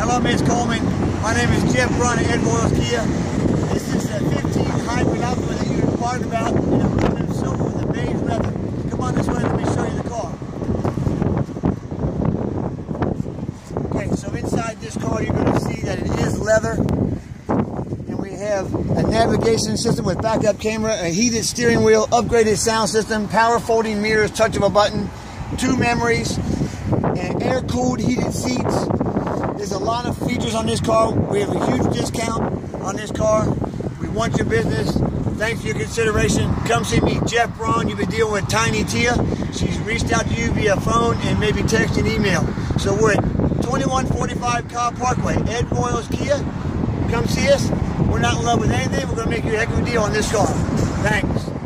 Hello, Miss Coleman. My name is Jeff Braun at Ed Kia. This is a 15 hybrid outfit that you inquired about in aluminum silver with a beige leather. Come on this way, let me show you the car. Okay, so inside this car you're going to see that it is leather. And we have a navigation system with backup camera, a heated steering wheel, upgraded sound system, power folding mirrors, touch of a button, two memories, and air-cooled heated seats. Lot of features on this car. We have a huge discount on this car. We want your business. Thanks for your consideration. Come see me, Jeff Braun. You've been dealing with Tiny Tia. She's reached out to you via phone and maybe text and email. So we're at 2145 Cobb Parkway, Ed Voyles Kia. Come see us. We're not in love with anything. We're going to make you a heck of a deal on this car. Thanks.